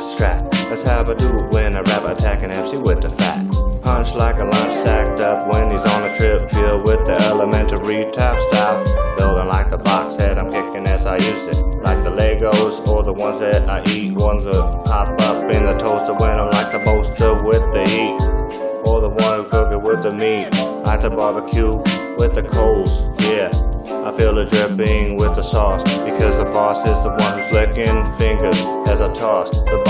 abstract. Let's have a do when a rap attack an MC with the fat. Punch like a lunch sacked up when he's on a trip filled with the elementary tap styles. Building like the box head I'm kicking as I use it. Like the Legos or the ones that I eat. Ones that pop up in the toaster when I'm like the poster with the heat. Or the one who cook it with the meat. Like the barbecue with the coals, yeah. I feel it dripping with the sauce because the boss is the one who's licking fingers as I toss the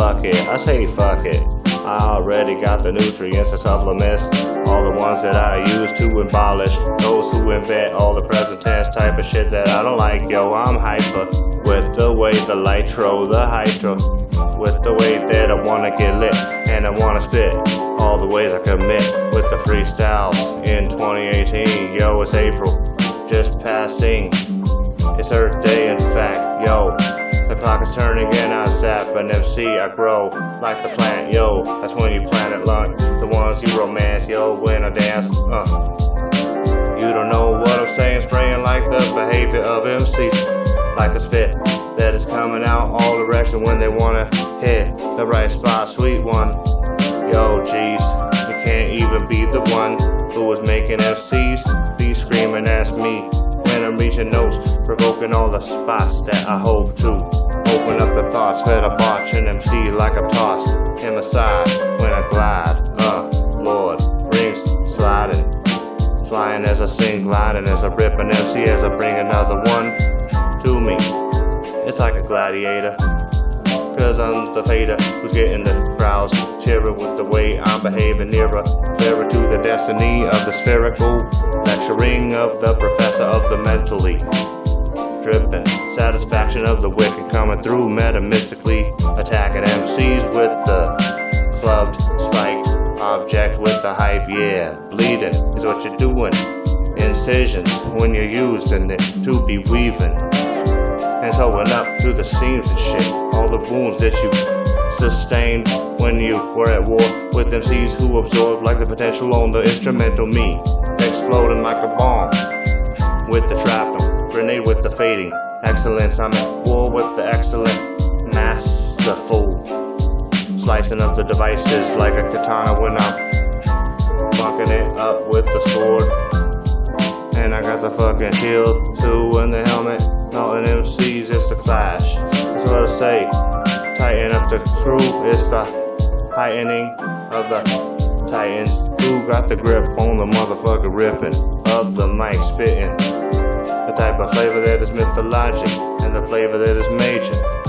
bucket. I say fuck it. I already got the nutrients and supplements, all the ones that I use to abolish those who invent all the present tense type of shit that I don't like. Yo, I'm hyper with the way the nitro, the hydro, with the way that I wanna get lit and I wanna spit all the ways I commit with the freestyles in 2018. Yo, it's April, just passing. It's Earth Day, in fact. Yo, the clock is turning and I zap an MC. I grow like the plant. Yo, that's when you plant it lunch. The ones you romance. Yo, when I dance. Uh. You don't know what I'm saying. Spraying like the behavior of MCs. Like a spit that is coming out all directions when they wanna hit the right spot. Sweet one. Yo, jeez, you can't even be the one who was making MCs be screaming at me reaching notes, provoking all the spots that I hope to open up the thoughts, fed a botch an MC like a toss in the side when I glide. Uh, Lord, rings sliding, flying as I sing, gliding as I rip an MC as I bring another one to me. It's like a gladiator. Cause I'm the fader who's getting the crowds cheering with the way I'm behaving. Nearer, clearer to the destiny of the spherical lecturing of the professor of the mentally dripping satisfaction of the wicked coming through metamystically attacking MCs with the clubbed spiked object with the hype yeah. Bleeding is what you're doing. Incisions when you're using it to be weaving and sewing up to the seams and shit. All the wounds that you sustained when you were at war with MCs who absorbed like the potential on the instrumental me, exploding like a bomb with the shrapnel, grenade with the fading excellence. I'm at war with the excellent, masterful slicing up the devices like a katana when I'm fucking it up with the sword. And I got the fucking shield too and the helmet. Melting MCs, it's the clash. That's what I say. Tighten up the crew, it's the heightening of the titans. Who got the grip on the motherfucker ripping of the mic spitting? The type of flavor that is mythologic and the flavor that is major.